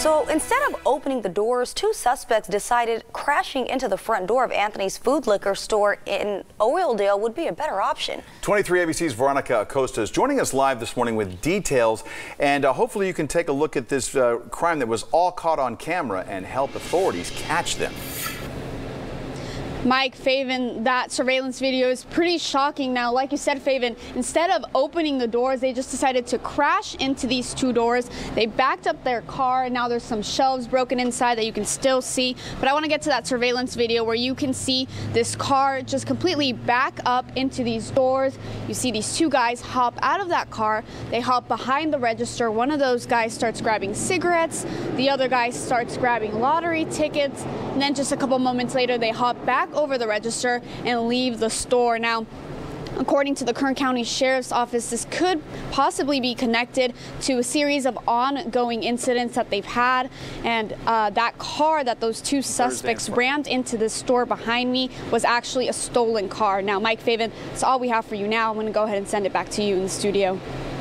So instead of opening the doors, two suspects decided crashing into the front door of Anthony's food liquor store in Oildale would be a better option. 23 ABC's Veronica Acosta is joining us live this morning with details, and uh, hopefully you can take a look at this uh, crime that was all caught on camera and help authorities catch them. Mike Faven, that surveillance video is pretty shocking. Now, like you said, Faven, instead of opening the doors, they just decided to crash into these two doors. They backed up their car, and now there's some shelves broken inside that you can still see. But I want to get to that surveillance video where you can see this car just completely back up into these doors. You see these two guys hop out of that car. They hop behind the register. One of those guys starts grabbing cigarettes. The other guy starts grabbing lottery tickets. And then just a couple moments later, they hop back over the register and leave the store. Now, According to the Kern County Sheriff's Office, this could possibly be connected to a series of ongoing incidents that they've had. And uh, that car that those two suspects rammed into the store behind me was actually a stolen car. Now, Mike Faven, that's all we have for you now. I'm going to go ahead and send it back to you in the studio.